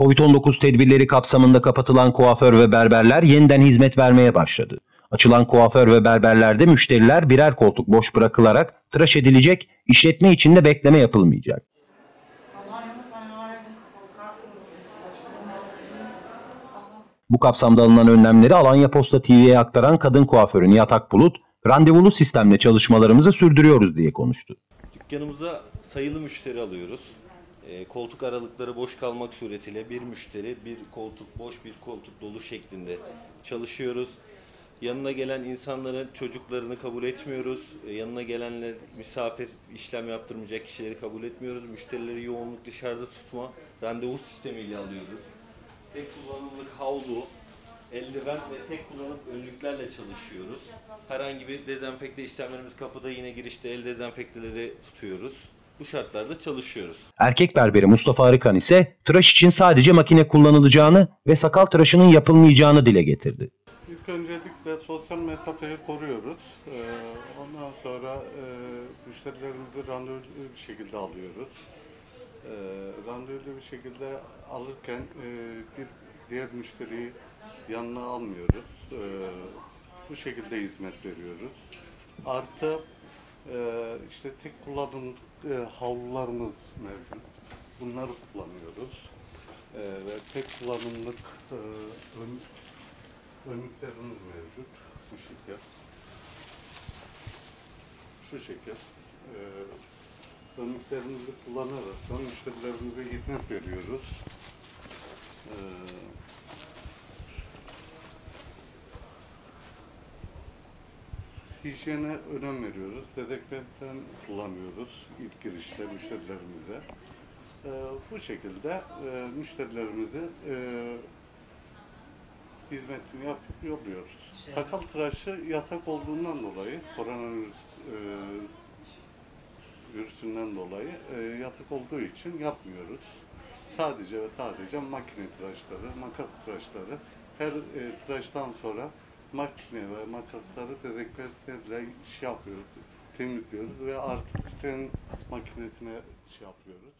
Covid-19 tedbirleri kapsamında kapatılan kuaför ve berberler yeniden hizmet vermeye başladı. Açılan kuaför ve berberlerde müşteriler birer koltuk boş bırakılarak tıraş edilecek, işletme içinde bekleme yapılmayacak. Bu kapsamda alınan önlemleri Alanya Posta TV'ye aktaran kadın kuaförü Nihat Akbulut, randevulu sistemle çalışmalarımızı sürdürüyoruz diye konuştu. Dükkanımıza sayılı müşteri alıyoruz. E, koltuk aralıkları boş kalmak suretiyle bir müşteri, bir koltuk boş, bir koltuk dolu şeklinde çalışıyoruz. Yanına gelen insanların çocuklarını kabul etmiyoruz. E, yanına gelenler misafir işlem yaptırmayacak kişileri kabul etmiyoruz. Müşterileri yoğunluk dışarıda tutma randevu sistemiyle alıyoruz. Tek kullanımlık havlu, eldiven ve tek kullanım önlüklerle çalışıyoruz. Herhangi bir dezenfekte işlemlerimiz kapıda yine girişte el dezenfekteleri tutuyoruz. Bu şartlarda çalışıyoruz. Erkek berberi Mustafa Arıkan ise tıraş için sadece makine kullanılacağını ve sakal tıraşının yapılmayacağını dile getirdi. İlk öncelikle sosyal mesafeyi koruyoruz. Ee, ondan sonra e, müşterilerimizi randevulu bir şekilde alıyoruz. Ee, randevulu bir şekilde alırken e, bir diğer müşteriyi yanına almıyoruz. Ee, bu şekilde hizmet veriyoruz. Artı e, işte tek kullanım e, havlularımız mevcut. Bunları kullanıyoruz. Ee, ve tek kullanımlık e, ön, önlüklerimiz mevcut. Bu şekil. Şu şekil. Ee, önlüklerimizi kullanarak müşterilerimize hizmet veriyoruz. Ee, hijyene önem veriyoruz. Dezenfektan kullanıyoruz ilk girişte müşterilerimize. Ee, bu şekilde e, müşterilerimize e, hizmetini yapıp yolluyoruz. Sakal tıraşı yasak olduğundan dolayı, koronavirüs e, virüsünden dolayı e, yasak olduğu için yapmıyoruz. Sadece ve sadece makine tıraşları, makas tıraşları, her e, tıraştan sonra makine ve makasları dezenfektanla şey yapıyoruz, temizliyoruz ve artık tren makinesine şey yapıyoruz.